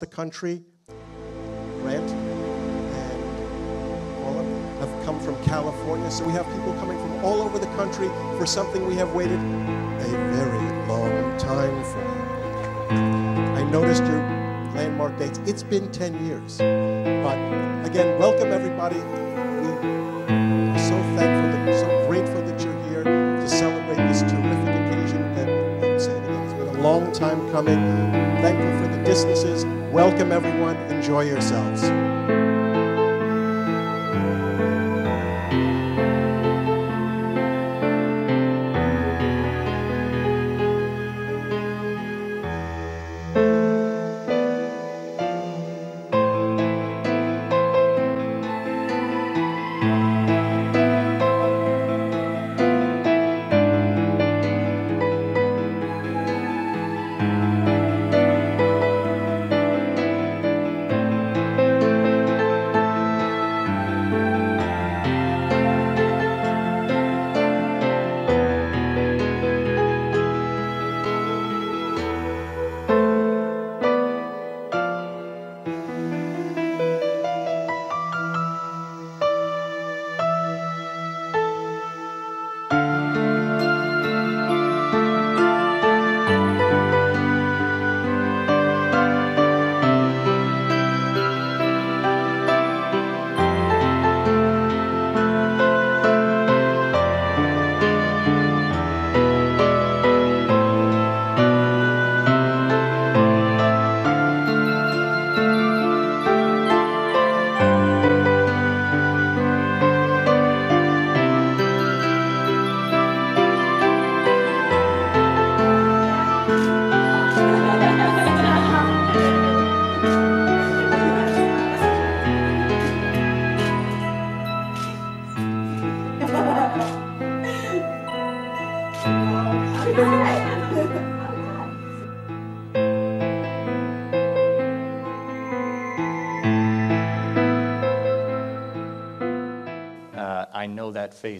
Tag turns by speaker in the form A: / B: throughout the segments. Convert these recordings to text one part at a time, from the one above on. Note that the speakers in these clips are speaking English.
A: the country. Grant and Paula have come from California, so we have people coming from all over the country for something we have waited a very long time for. I noticed your landmark dates. It's been 10 years. But again, welcome everybody. We are so thankful, that, so grateful that you're here to celebrate this terrific occasion. And saying again, it's been a long time coming. Thankful for the distances. Welcome everyone. Enjoy yourselves.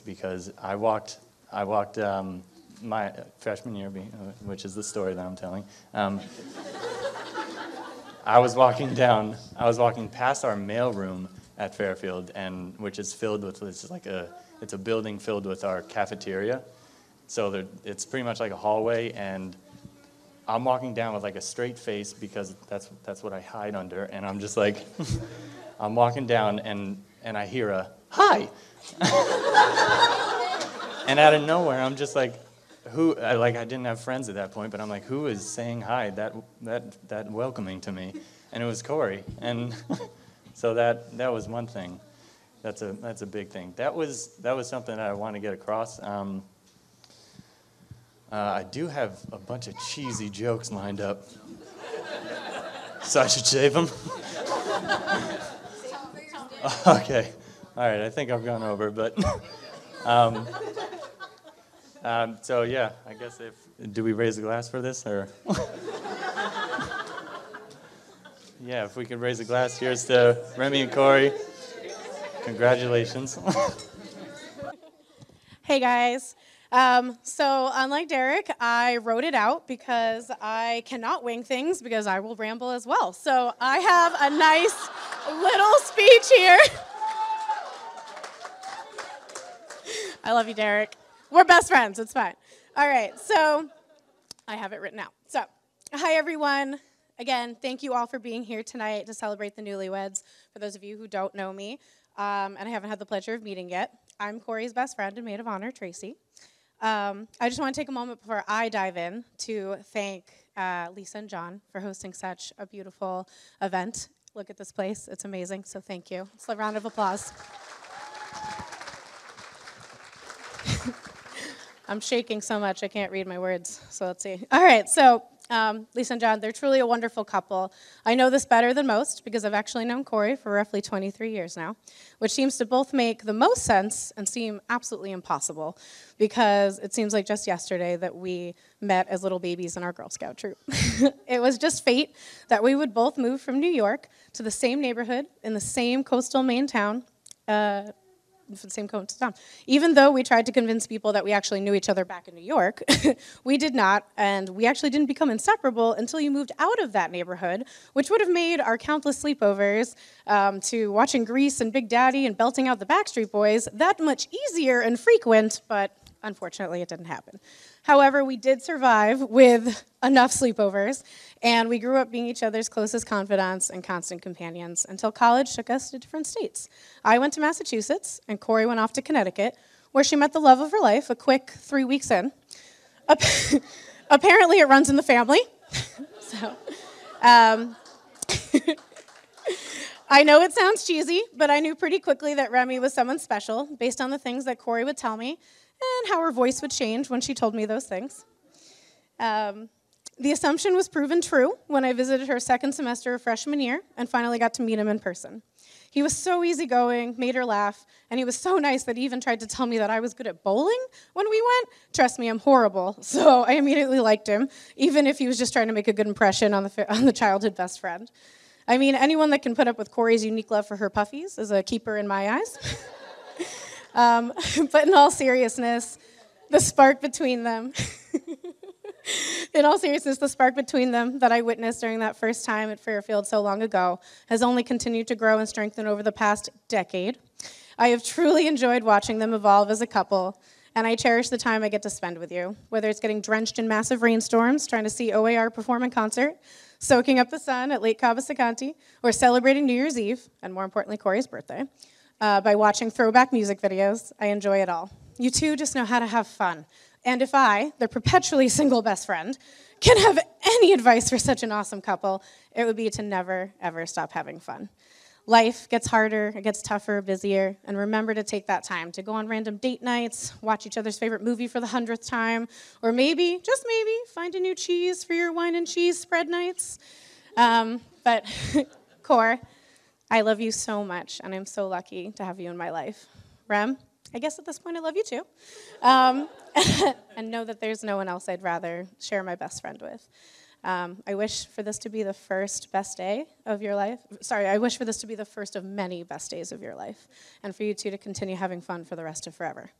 B: Because I walked, I walked um, my freshman year, uh, which is the story that I'm telling. Um, I was walking down, I was walking past our mail room at Fairfield, and which is filled with, it's like a, it's a building filled with our cafeteria. So there, it's pretty much like a hallway, and I'm walking down with like a straight face because that's that's what I hide under, and I'm just like, I'm walking down, and and I hear a hi, and out of nowhere, I'm just like, who? I, like I didn't have friends at that point, but I'm like, who is saying hi? That that that welcoming to me, and it was Corie, and so that that was one thing. That's a that's a big thing. That was that was something that I want to get across. Um, uh, I do have a bunch of cheesy jokes lined up. so I should save them? okay. All right, I think I've gone over, but. um, um, so, yeah, I guess if. Do we raise a glass for this, or. yeah, if we could raise a glass. Here's to Remy and Corie. Congratulations.
C: Hey guys. Um, so, unlike Derek, I wrote it out because I cannot wing things because I will ramble as well. So, I have a nice little speech here. I love you, Derek. We're best friends, it's fine. All right, so I have it written out. So, hi everyone. Again, thank you all for being here tonight to celebrate the newlyweds. For those of you who don't know me, um, and I haven't had the pleasure of meeting yet, I'm Corie's best friend and maid of honor, Tracy. Um, I just want to take a moment before I dive in to thank uh, Lisa and John for hosting such a beautiful event. Look at this place, it's amazing, so thank you. It's a round of applause. I'm shaking so much I can't read my words, so let's see. All right, so um, Lisa and John, they're truly a wonderful couple. I know this better than most because I've actually known Corie for roughly 23 years now, which seems to both make the most sense and seem absolutely impossible because it seems like just yesterday that we met as little babies in our Girl Scout troop. it was just fate that we would both move from New York to the same neighborhood in the same coastal Maine town. Uh, for the same as Tom. Even though we tried to convince people that we actually knew each other back in New York, we did not, and we actually didn't become inseparable until you moved out of that neighborhood, which would have made our countless sleepovers um, to watching Grease and Big Daddy and belting out the Backstreet Boys that much easier and frequent, but unfortunately it didn't happen. However, we did survive with enough sleepovers, and we grew up being each other's closest confidants and constant companions until college took us to different states. I went to Massachusetts, and Corie went off to Connecticut, where she met the love of her life a quick three weeks in. Apparently, it runs in the family. so, um, I know it sounds cheesy, but I knew pretty quickly that Remy was someone special based on the things that Corie would tell me and how her voice would change when she told me those things. Um, the assumption was proven true when I visited her second semester of freshman year and finally got to meet him in person. He was so easygoing, made her laugh, and he was so nice that he even tried to tell me that I was good at bowling when we went. Trust me, I'm horrible. So I immediately liked him, even if he was just trying to make a good impression on the, on the childhood best friend. I mean, anyone that can put up with Corie's unique love for her puffies is a keeper in my eyes. Um, but in all seriousness, the spark between them, in all seriousness, the spark between them that I witnessed during that first time at Fairfield so long ago has only continued to grow and strengthen over the past decade. I have truly enjoyed watching them evolve as a couple, and I cherish the time I get to spend with you, whether it's getting drenched in massive rainstorms, trying to see OAR perform in concert, soaking up the sun at Lake Cavalcante, or celebrating New Year's Eve, and more importantly, Corie's birthday uh, by watching throwback music videos. I enjoy it all. You two just know how to have fun. And if I, the perpetually single best friend, can have any advice for such an awesome couple, it would be to never, ever stop having fun. Life gets harder, it gets tougher, busier, and remember to take that time to go on random date nights, watch each other's favorite movie for the hundredth time, or maybe, just maybe, find a new cheese for your wine and cheese spread nights. Um, but, Core, I love you so much, and I'm so lucky to have you in my life. Rem, I guess at this point I love you too. Um, and know that there's no one else I'd rather share my best friend with. Um, I wish for this to be the first best day of your life. Sorry, I wish for this to be the first of many best days of your life, and for you two to continue having fun for the rest of forever.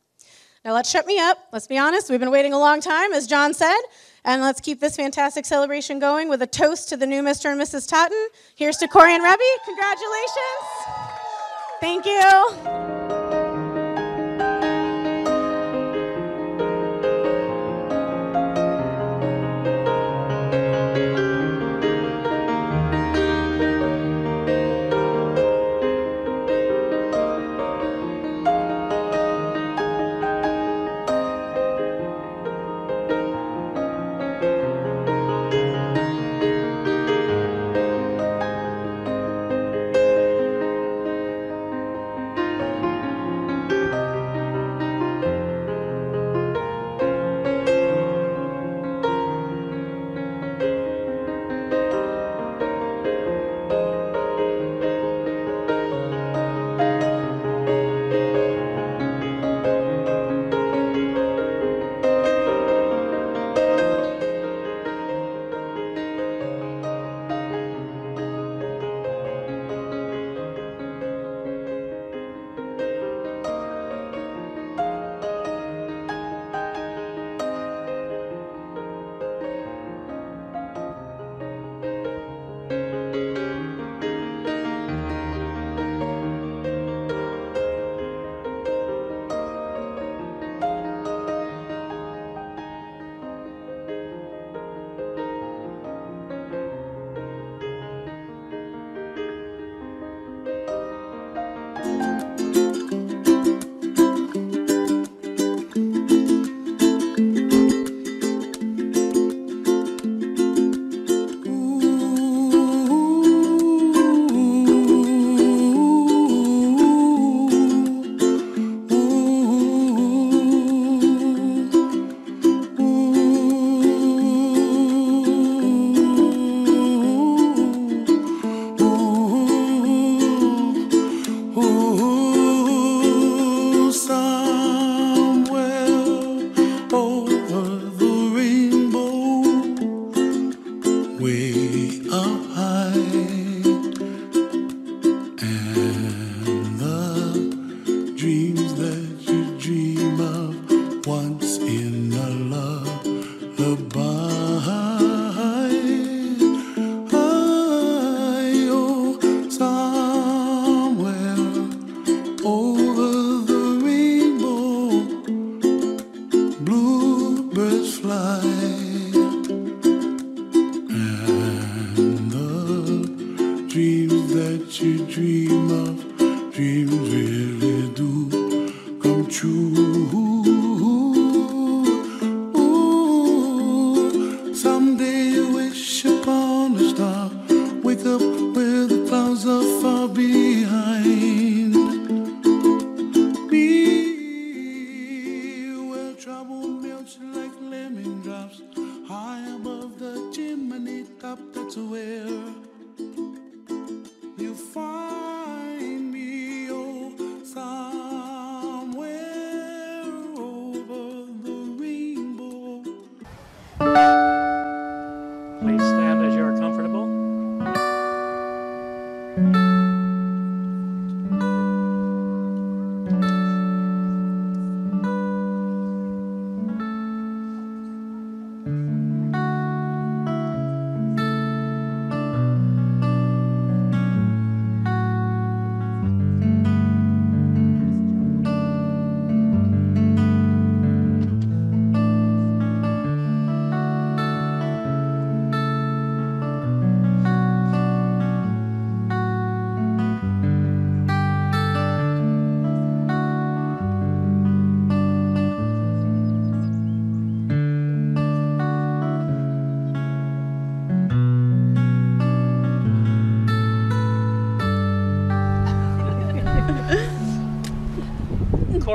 C: Now let's shut me up. Let's be honest, we've been waiting a long time, as John said, and let's keep this fantastic celebration going with a toast to the new Mr. and Mrs. Totten. Here's to Corie and Remy. Congratulations. Thank you.
D: Dreams that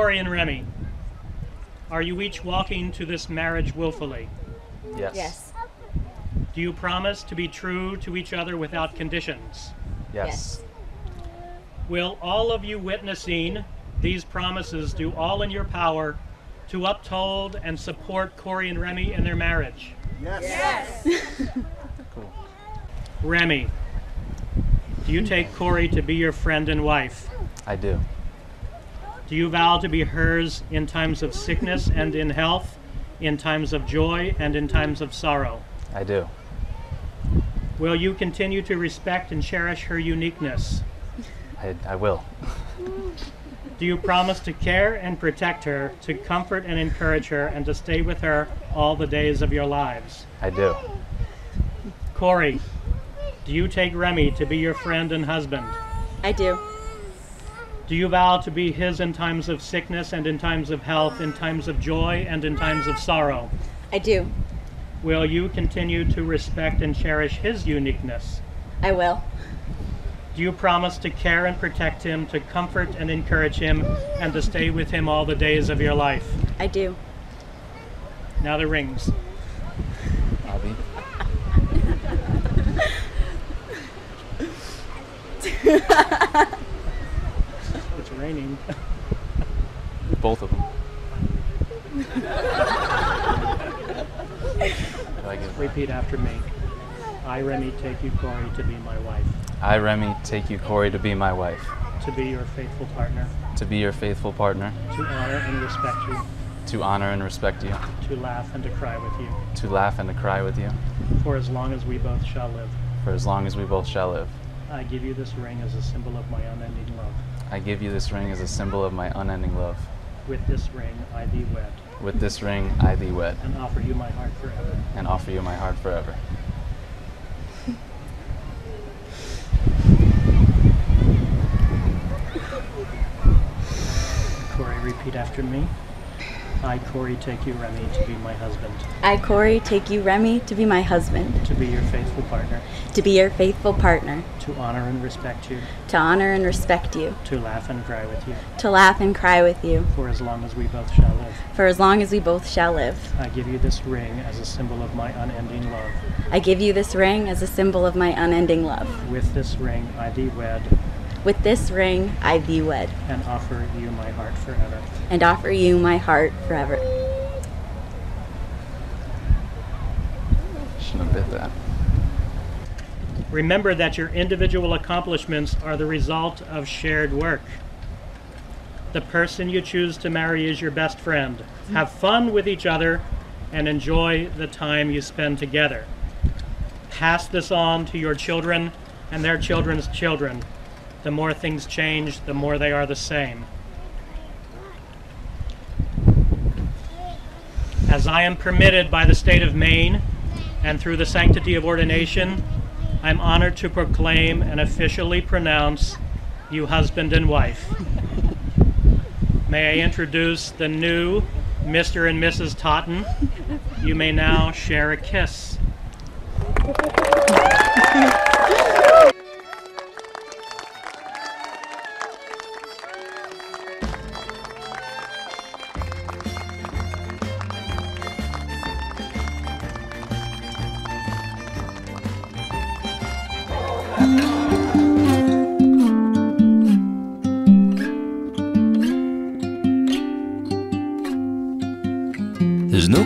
E: Corie and Remy, are you each walking to this marriage willfully?
B: Yes.
F: Yes.
E: Do you promise to be true to each other without conditions?
B: Yes.
E: Will all of you witnessing these promises do all in your power to uphold and support Corie and Remy in their marriage? Yes. Yes.
B: cool.
E: Remy, do you take Corie to be your friend and wife?
B: I do.
E: Do you vow to be hers in times of sickness and in health, in times of joy and in times of sorrow?
B: I do.
E: Will you continue to respect and cherish her uniqueness?
B: I, I will.
E: Do you promise to care and protect her, to comfort and encourage her, and to stay with her all the days of your lives?
B: I do.
E: Corie, do you take Remy to be your friend and husband?
F: I do.
E: Do you vow to be his in times of sickness and in times of health, in times of joy and in times of sorrow?
F: I do.
E: Will you continue to respect and cherish his uniqueness?
F: I will.
E: Do you promise to care and protect him, to comfort and encourage him, and to stay with him all the days of your life?
F: I do.
E: Now the rings.
B: Abby.
E: It's raining.
B: Both of them. I, give-
E: Repeat after me. I, Remy, take you, Corie, to be my wife,
B: I, Remy, take you, Corie, to be my wife,
E: to be your faithful partner,
B: to be your faithful partner,
E: to honor and respect you,
B: to honor and respect you,
E: to laugh and to cry with you,
B: to laugh and to cry with you,
E: for as long as we both shall live.
B: for as long as we both shall live.
E: I give you this ring as a symbol of my unending love.
B: I give you this ring as a symbol of my unending love.
E: With this ring, I thee wed,
B: With this ring, I thee wed,
E: and offer you my heart forever.
B: and offer you my heart forever.
E: Corie, repeat after me. I, Corie, take you, Remy, to be my husband,
F: I, Corie, take you, Remy, to be my husband,
E: to be your faithful partner,
F: to be your faithful partner,
E: to honor and respect you,
F: to honor and respect you,
E: to laugh and cry with you,
F: to laugh and cry with you,
E: for as long as we both shall live.
F: for as long as we both shall live.
E: I give you this ring as a symbol of my unending love.
F: I give you this ring as a symbol of my unending love.
E: With this ring, I thee wed,
F: With this ring, I thee wed,
E: and offer you my heart forever.
F: and offer you my heart forever.
B: Shouldn't have bit that.
E: Remember that your individual accomplishments are the result of shared work. The person you choose to marry is your best friend. Have fun with each other and enjoy the time you spend together. Pass this on to your children and their children's children. The more things change, the more they are the same. As I am permitted by the state of Maine and through the sanctity of ordination I'm honored to proclaim and officially pronounce you husband and wife. May I introduce the new Mr. and Mrs. Totten? You may now share a kiss.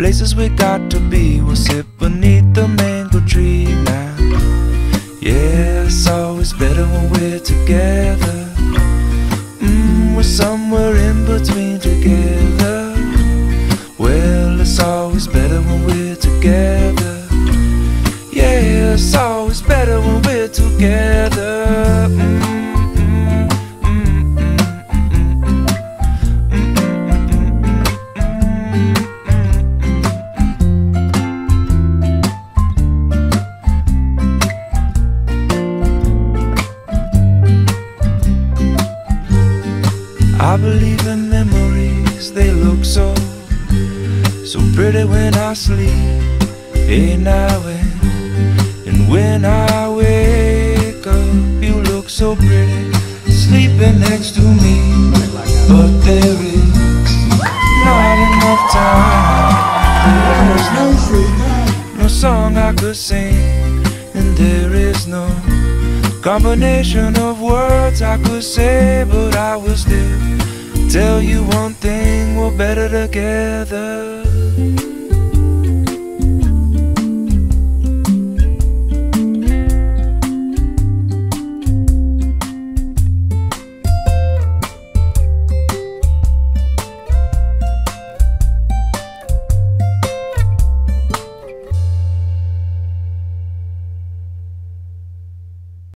G: places we got to be. We'll sit beneath the mango tree now. Yeah, it's always better when we're together. Mm, we're somewhere in between together. Well, it's always better when we're together. Song I could sing, and there is no combination of words I could say, but I will still tell you one thing: we're better together.